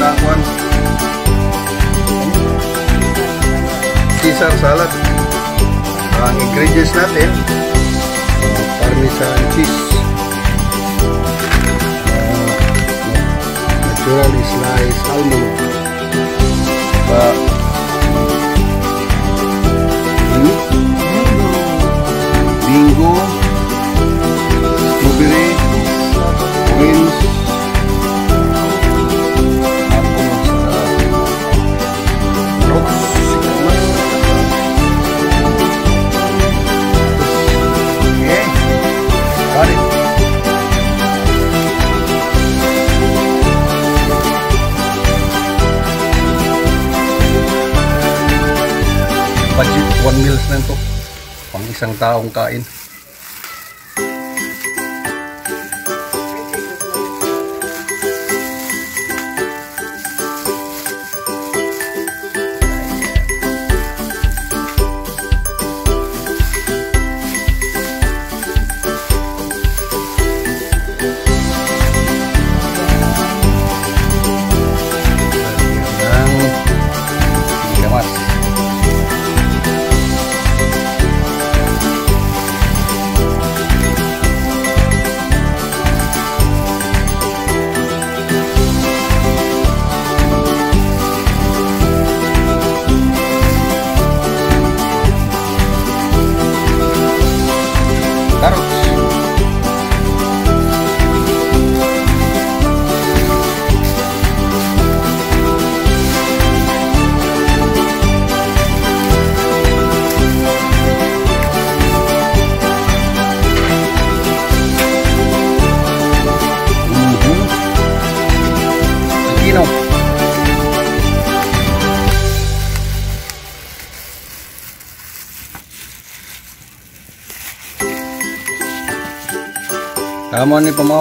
One Caesar salad. Ang ingredients natin, parmesan cheese, naturally sliced almond, uh, Budget 1 meals na ito. Pang isang taong kain. Ramani तमा